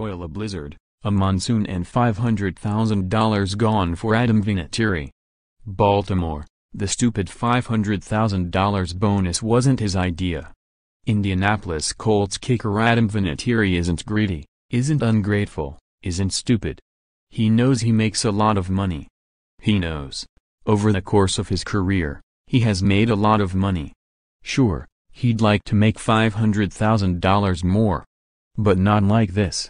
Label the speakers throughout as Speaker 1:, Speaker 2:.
Speaker 1: oil a blizzard, a monsoon and $500,000 gone for Adam Vinatieri. Baltimore, the stupid $500,000 bonus wasn't his idea. Indianapolis Colts kicker Adam Vinatieri isn't greedy, isn't ungrateful, isn't stupid. He knows he makes a lot of money. He knows. Over the course of his career, he has made a lot of money. Sure, he'd like to make $500,000 more. But not like this.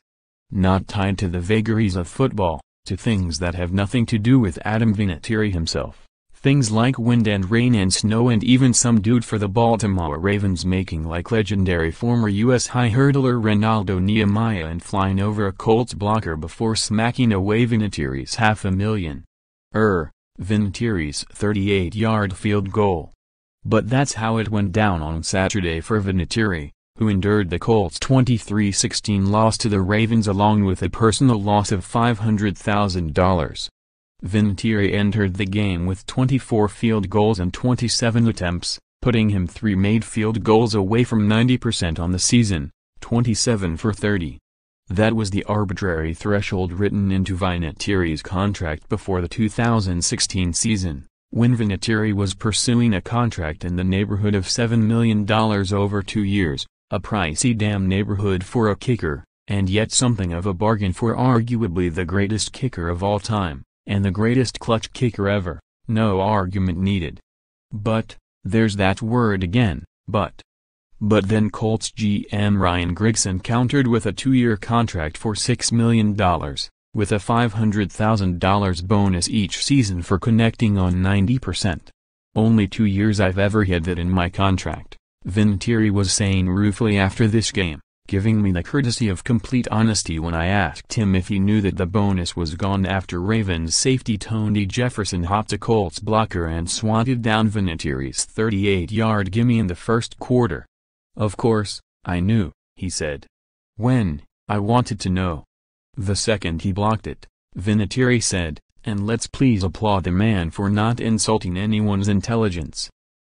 Speaker 1: Not tied to the vagaries of football, to things that have nothing to do with Adam Vinatieri himself. Things like wind and rain and snow and even some dude for the Baltimore Ravens making like legendary former U.S. high hurdler Renaldo Nehemiah and flying over a Colts blocker before smacking away Vinatieri's half a million. Er, Vinatieri's 38-yard field goal. But that's how it went down on Saturday for Vinatieri, who endured the Colts' 23-16 loss to the Ravens along with a personal loss of $500,000. Vinatieri entered the game with 24 field goals and 27 attempts, putting him three made field goals away from 90% on the season, 27 for 30. That was the arbitrary threshold written into Vinatieri's contract before the 2016 season, when Vinatieri was pursuing a contract in the neighborhood of $7 million over two years, a pricey damn neighborhood for a kicker, and yet something of a bargain for arguably the greatest kicker of all time and the greatest clutch kicker ever, no argument needed. But, there's that word again, but. But then Colts GM Ryan Grigson countered with a two-year contract for $6 million, with a $500,000 bonus each season for connecting on 90%. Only two years I've ever had that in my contract, Vinatieri was saying ruefully after this game giving me the courtesy of complete honesty when I asked him if he knew that the bonus was gone after Ravens safety Tony Jefferson hopped a Colts blocker and swatted down Vinatieri's 38-yard gimme in the first quarter. Of course, I knew, he said. When, I wanted to know. The second he blocked it, Vinatieri said, and let's please applaud the man for not insulting anyone's intelligence.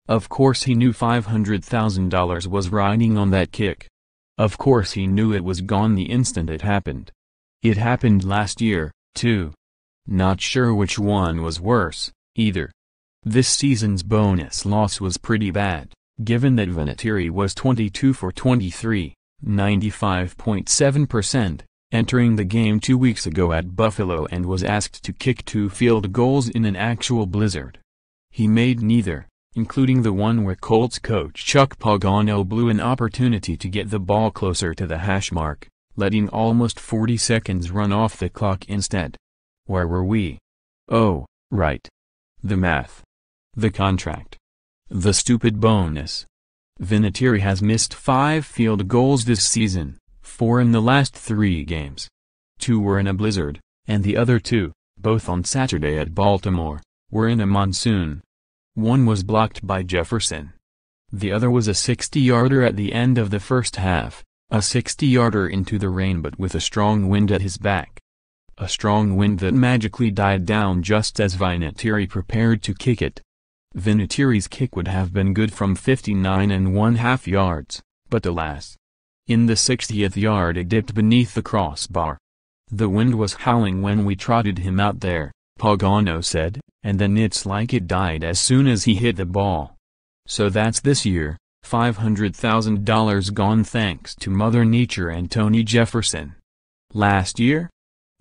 Speaker 1: Of course he knew $500,000 was riding on that kick. Of course he knew it was gone the instant it happened. It happened last year, too. Not sure which one was worse, either. This season's bonus loss was pretty bad, given that Vinatieri was 22 for 23, 95.7%, entering the game two weeks ago at Buffalo and was asked to kick two field goals in an actual blizzard. He made neither including the one where Colts coach Chuck Pagano blew an opportunity to get the ball closer to the hash mark, letting almost 40 seconds run off the clock instead. Where were we? Oh, right. The math. The contract. The stupid bonus. Vinatieri has missed five field goals this season, four in the last three games. Two were in a blizzard, and the other two, both on Saturday at Baltimore, were in a monsoon. One was blocked by Jefferson. The other was a 60-yarder at the end of the first half, a 60-yarder into the rain but with a strong wind at his back. A strong wind that magically died down just as Vinatieri prepared to kick it. Vinatieri's kick would have been good from 59 and one half yards, but alas. In the 60th yard it dipped beneath the crossbar. The wind was howling when we trotted him out there, Pagano said, and then it's like it died as soon as he hit the ball. So that's this year, $500,000 gone thanks to Mother Nature and Tony Jefferson. Last year?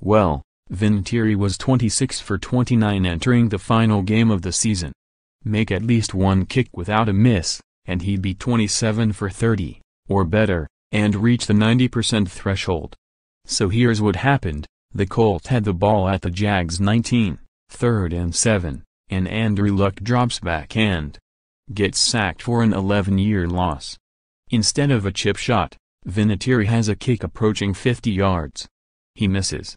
Speaker 1: Well, Vinatieri was 26 for 29 entering the final game of the season. Make at least one kick without a miss, and he'd be 27 for 30, or better, and reach the 90% threshold. So here's what happened, the Colts had the ball at the Jags 19 third and seven, and Andrew Luck drops back and gets sacked for an 11-year loss. Instead of a chip shot, Vinatieri has a kick approaching 50 yards. He misses.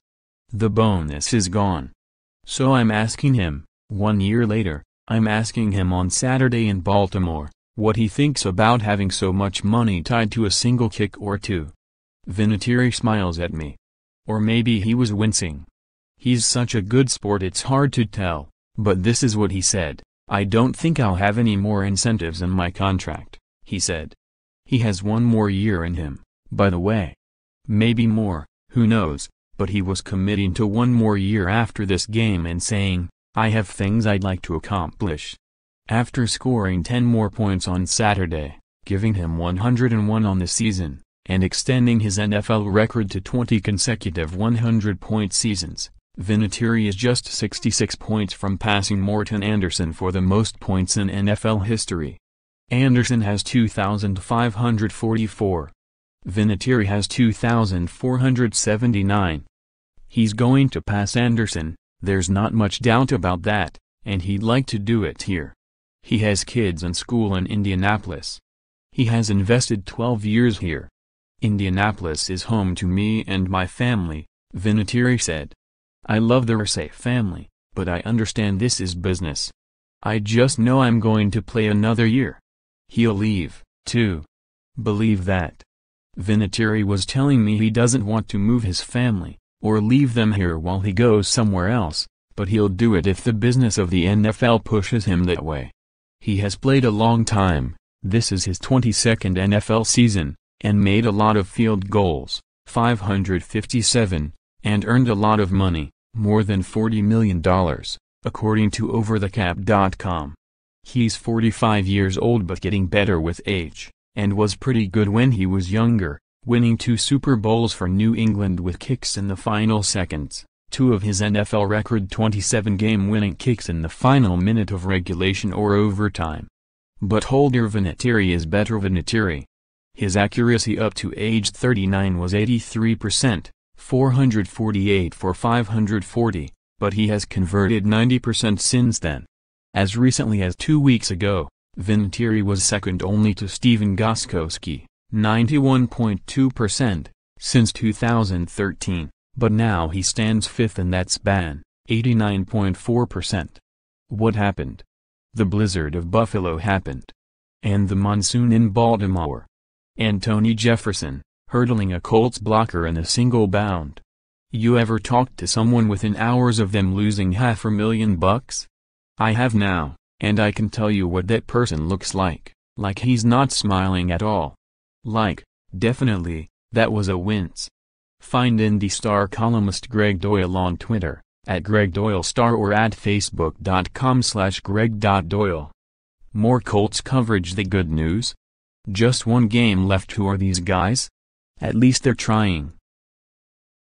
Speaker 1: The bonus is gone. So I'm asking him, one year later, I'm asking him on Saturday in Baltimore, what he thinks about having so much money tied to a single kick or two. Vinatieri smiles at me. Or maybe he was wincing. He's such a good sport it's hard to tell, but this is what he said, I don't think I'll have any more incentives in my contract, he said. He has one more year in him, by the way. Maybe more, Who knows, but he was committing to one more year after this game and saying, I have things I'd like to accomplish. After scoring 10 more points on Saturday, giving him 101 on the season, and extending his NFL record to 20 consecutive 100-point seasons, Vinatieri is just 66 points from passing Morten Andersen for the most points in NFL history. Andersen has 2,544. Vinatieri has 2,479. He's going to pass Andersen, there's not much doubt about that, and he'd like to do it here. He has kids in school in Indianapolis. He has invested 12 years here. Indianapolis is home to me and my family, Vinatieri said. I love the Irsay family, but I understand this is business. I just know I'm going to play another year. He'll leave, too. Believe that. Vinatieri was telling me he doesn't want to move his family, or leave them here while he goes somewhere else, but he'll do it if the business of the NFL pushes him that way. He has played a long time, this is his 22nd NFL season, and made a lot of field goals, 557, and earned a lot of money, more than $40 million, according to OverTheCap.com. He's 45 years old but getting better with age, and was pretty good when he was younger, winning two Super Bowls for New England with kicks in the final seconds two of his NFL record 27-game winning kicks in the final minute of regulation or overtime. But Holder Vinatieri is better Vinatieri. His accuracy up to age 39 was 83%, 448 for 540, but he has converted 90% since then. As recently as two weeks ago, Vinatieri was second only to Stephen Gostkowski, 91.2%, since 2013 but now he stands fifth in that span, 89.4%. What happened? The blizzard of Buffalo happened. And the monsoon in Baltimore. And Tony Jefferson, hurdling a Colts blocker in a single bound. You ever talked to someone within hours of them losing half a million bucks? I have now, and I can tell you what that person looks like, like he's not smiling at all. Like, definitely, that was a wince. Find Indy Star columnist Gregg Doyel on Twitter, at Gregg Doyel Star or at facebook.com slash greg.doyel. More Colts coverage The good news? Just one game left who are these guys? At least they're trying.